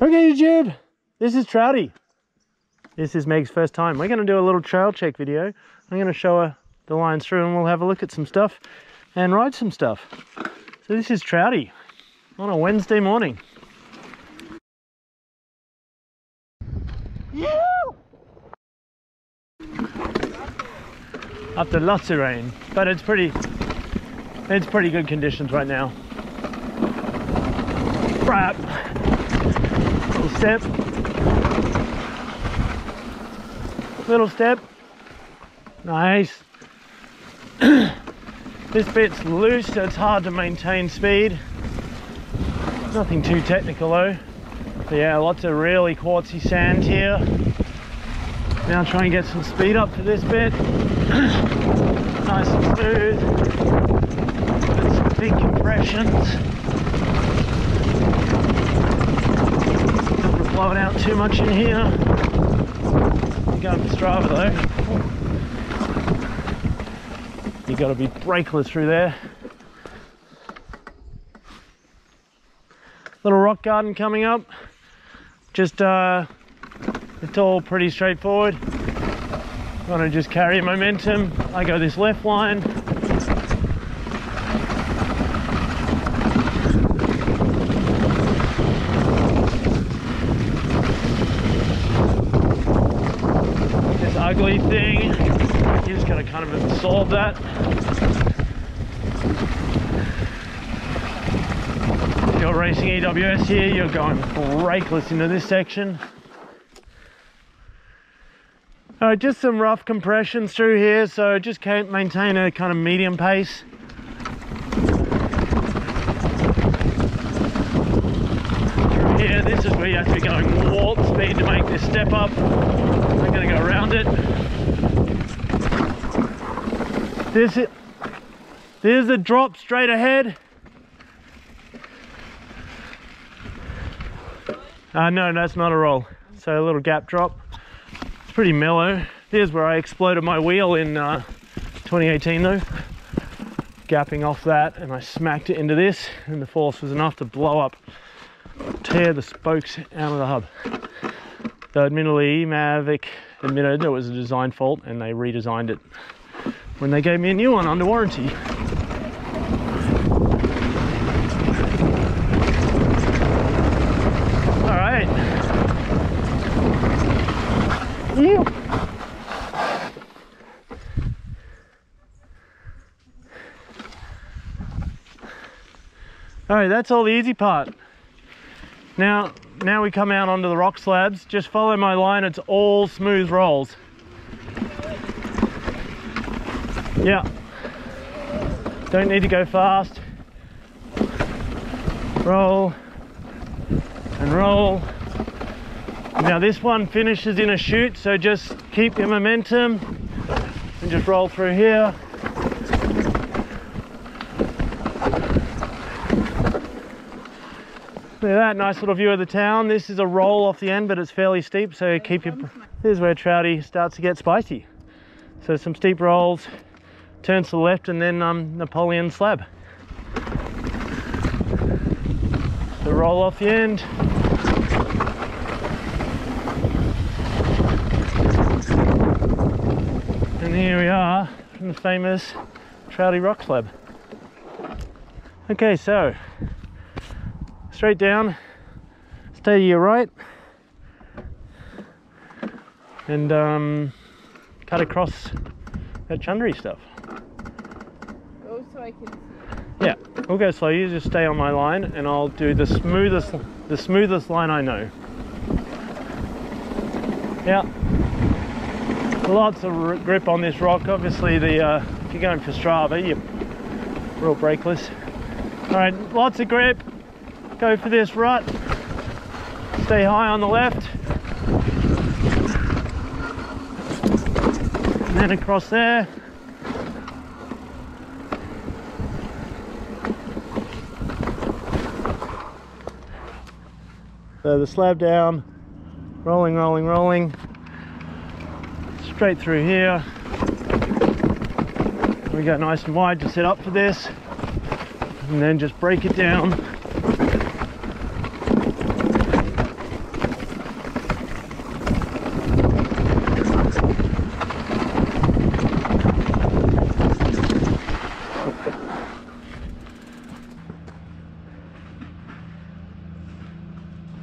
Okay, YouTube, this is Trouty. This is Meg's first time. We're going to do a little trail check video. I'm going to show her the lines through and we'll have a look at some stuff and ride some stuff. So this is Trouty on a Wednesday morning. After lots of rain, but it's pretty, it's pretty good conditions right now. Crap. Step. Little step. Nice. this bit's loose, so it's hard to maintain speed. Nothing too technical though. But yeah, lots of really quartzy sand here. Now try and get some speed up for this bit. nice and smooth. With some big compressions. Don't want to out too much in here. You're going for Strava though. You got to be brakeless through there. Little rock garden coming up. Just uh, it's all pretty straightforward. To just carry momentum. I go this left line. This ugly thing, you just gotta kind of absorb that. If you're racing EWS here, you're going brakeless into this section. Uh, just some rough compressions through here, so just maintain a kind of medium pace. Through here, this is where you have to be going warp speed to make this step up. I'm gonna go around it. This is, there's a drop straight ahead. Uh, no, that's not a roll. So a little gap drop It's pretty mellow. There's where I exploded my wheel in uh, 2018 though. Gapping off that and I smacked it into this and the force was enough to blow up, tear the spokes out of the hub. Though admittedly Mavic admitted it was a design fault and they redesigned it when they gave me a new one under warranty. All right. That's all the easy part. Now, now we come out onto the rock slabs. Just follow my line. It's all smooth rolls. Yeah. Don't need to go fast. Roll and roll. Now this one finishes in a chute, so just keep your momentum and just roll through here. Look at that, nice little view of the town. This is a roll off the end, but it's fairly steep, so keep your... Is where Trouty starts to get spicy. So some steep rolls, turns to the left, and then um, Napoleon slab. The roll off the end. And here we are from the famous Trouty Rock Slab. Okay, so straight down, stay to your right, and um, cut across that chundry stuff. So I can Yeah, we'll go slow. You just stay on my line, and I'll do the smoothest, the smoothest line I know. Yeah, lots of grip on this rock. Obviously, the uh, if you're going for Strava, you're real brakeless. All right, lots of grip. Go for this rut. Stay high on the left. And then across there. So the slab down, rolling, rolling, rolling, straight through here. We go nice and wide to set up for this, and then just break it down.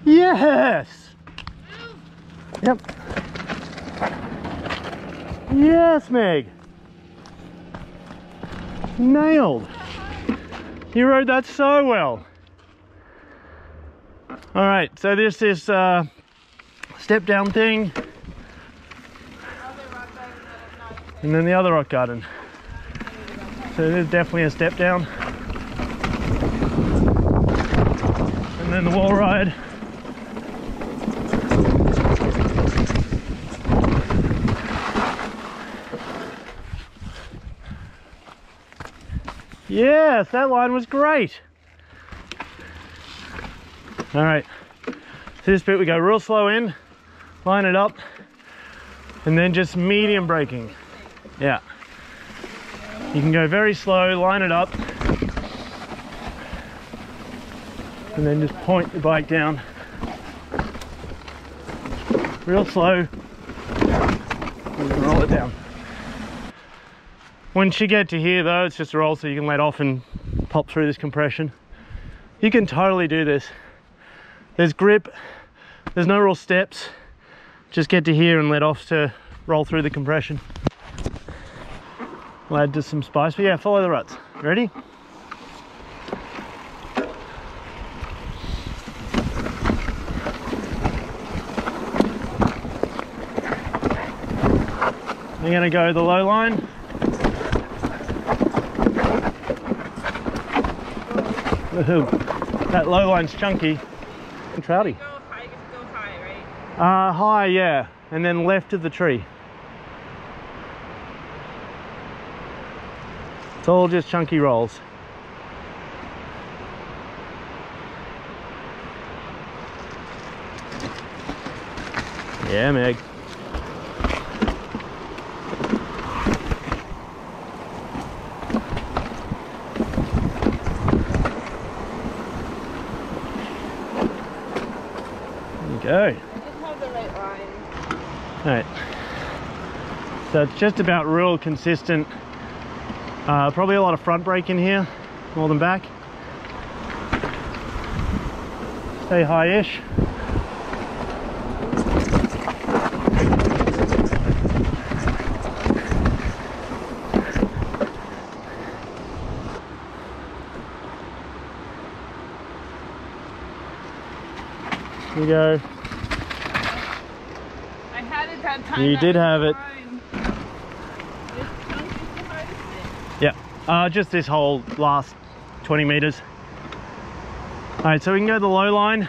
Yes! Yep. Yes, Meg. Nailed. You rode that so well. All right, so this is uh, step down thing, and then the other rock garden. So there's definitely a step down. And then the wall ride. Yes, that line was great. All right, so this bit we go real slow in, line it up, and then just medium braking. Yeah. You can go very slow, line it up, and then just point the bike down real slow and roll it down. Once you get to here though, it's just a roll so you can let off and pop through this compression. You can totally do this. There's grip, there's no real steps. Just get to here and let off to roll through the compression. We'll add just some spice, but yeah, follow the ruts. Ready? I'm gonna go the low line. Woohoo. That low line's chunky and trouty. High, go high, right? Uh, high, yeah, and then left of the tree. It's all just chunky rolls. Yeah, Meg. Go. You did have the right line. Alright. So it's just about real consistent. Uh, probably a lot of front brake in here, more than back. Stay high-ish. Here we go. I had it that time. You did have it. fine. This chunk is the hardest bit. Yeah, uh, just this whole last 20 meters. All right, so we can go the low line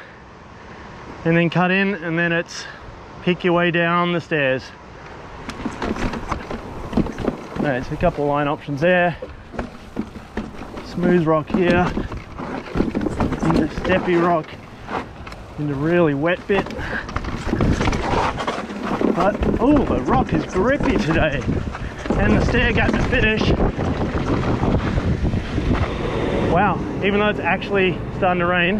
and then cut in and then it's pick your way down the stairs. All right, so a couple of line options there. Smooth rock here, into steppy rock, into really wet bit. Oh, the rock is grippy today. And the stair gap to finish Wow, even though it's actually starting to rain,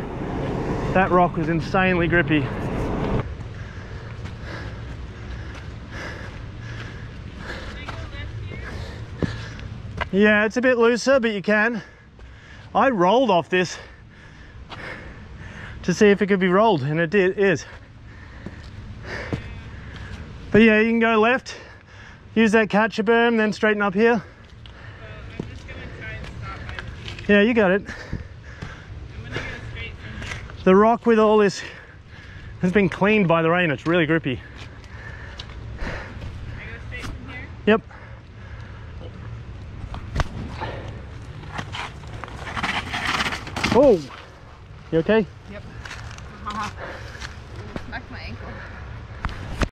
that rock was insanely grippy. Yeah, it's a bit looser, but you can. I rolled off this to see if it could be rolled, and it did, is. But yeah, you can go left, use that catcher berm, then straighten up here. Yeah, you got it. The rock with all this has been cleaned by the rain. It's really grippy. Yep. Oh, you okay? Yep.